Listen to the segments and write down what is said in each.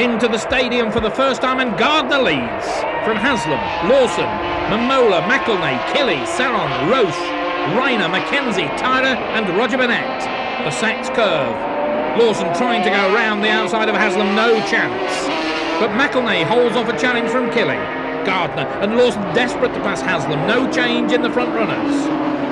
into the stadium for the first time, and Gardner leads from Haslam, Lawson, Mamola, McElnea, Chili, Sarron, Roche, Rainey, Mackenzie, Taira, and Roger Burnett. The Sachs curve. Lawson trying to go round the outside of Haslam, no chance. But McElnea holds off a challenge from Chili. Gardner and Lawson desperate to pass Haslam, no change in the front runners.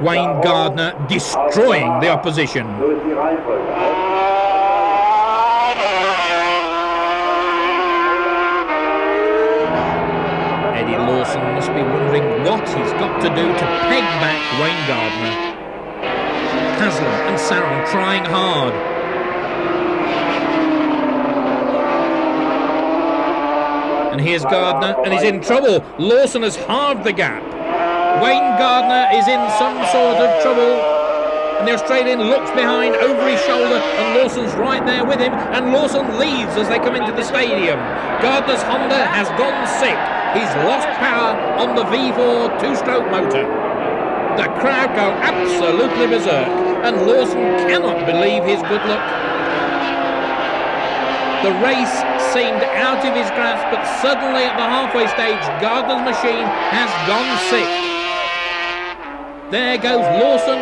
Wayne Gardner destroying the opposition. Eddie Lawson must be wondering what he's got to do to peg back Wayne Gardner. Haslam and Sarron trying hard. And here's Gardner, and he's in trouble. Lawson has halved the gap. Wayne Gardner is in some sort of trouble. And the Australian looks behind over his shoulder, and Lawson's right there with him. And Lawson leaves as they come into the stadium. Gardner's Honda has gone sick. He's lost power on the V4 two stroke motor. The crowd go absolutely berserk, and Lawson cannot believe his good luck. The race seemed out of his grasp, but suddenly at the halfway stage, Gardner's machine has gone sick. There goes Lawson.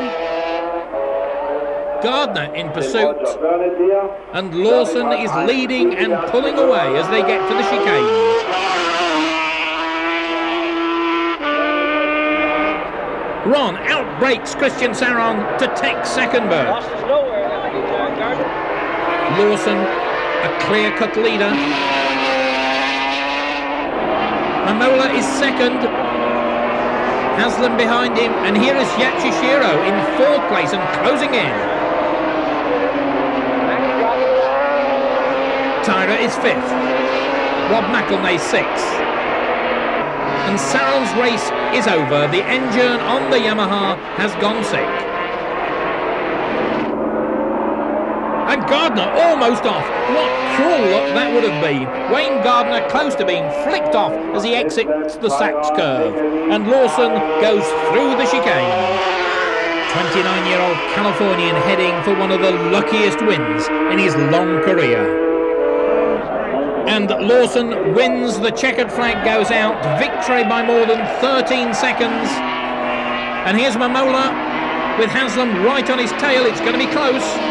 Gardner in pursuit. And Lawson is leading and pulling away as they get to the chicane. Ron outbreaks Christian Sarron to take second berth. Lawson, a clear-cut leader. Mamola is second. Haslam behind him, and here is Yatsushiro in fourth place and closing in. Taira is fifth. Rob McElnea sixth. And Sarron's race is over. The engine on the Yamaha has gone sick. Gardner almost off. What cruel that would have been. Wayne Gardner close to being flicked off as he exits the Sachs curve. And Lawson goes through the chicane. 29-year-old Californian heading for one of the luckiest wins in his long career. And Lawson wins, the checkered flag goes out, victory by more than 13 seconds. And here's Mamola with Haslam right on his tail, it's going to be close.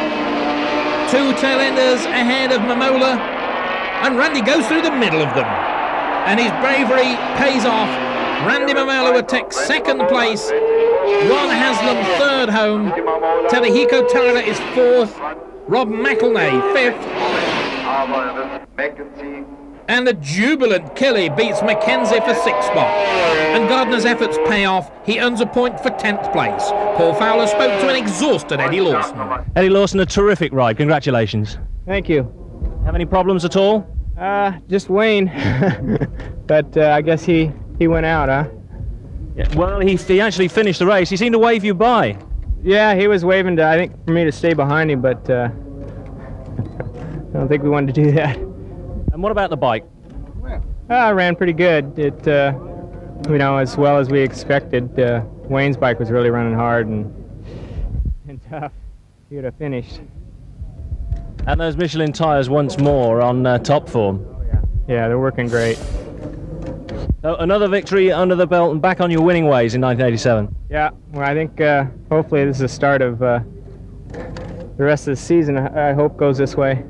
Two tail enders ahead of Mamola, and Randy goes through the middle of them. And his bravery pays off. Randy Mamola takes second place. Ron Haslam third home. Tadahiko Taira is fourth. Rob McElnea fifth. And the jubilant Chili beats Mackenzie for sixth spot. And Gardner's efforts pay off. He earns a point for 10th place. Paul Fowler spoke to an exhausted Eddie Lawson. Eddie Lawson, a terrific ride. Congratulations. Thank you. Have any problems at all? Uh, just Wayne. but uh, I guess he, he went out, huh? Yeah, well, he, he actually finished the race. He seemed to wave you by. Yeah, he was waving to, I think, for me to stay behind him, but uh, I don't think we wanted to do that. And what about the bike? Uh, I ran pretty good. It, uh, you know, as well as we expected. Uh, Wayne's bike was really running hard and, and tough. He would have finished. And those Michelin tyres once more on uh, top form. Oh, yeah. yeah, they're working great. So another victory under the belt and back on your winning ways in 1987. Yeah, well, I think uh, hopefully this is the start of uh, the rest of the season. I hope goes this way.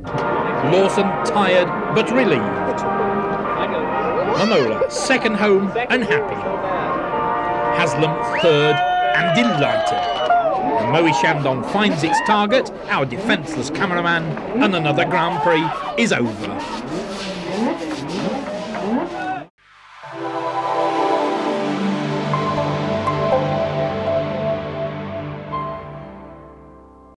Lawson tired but relieved. Mamola second home and happy. Haslam third and delighted. Moët Chandon finds its target, our defenceless cameraman, and another Grand Prix is over.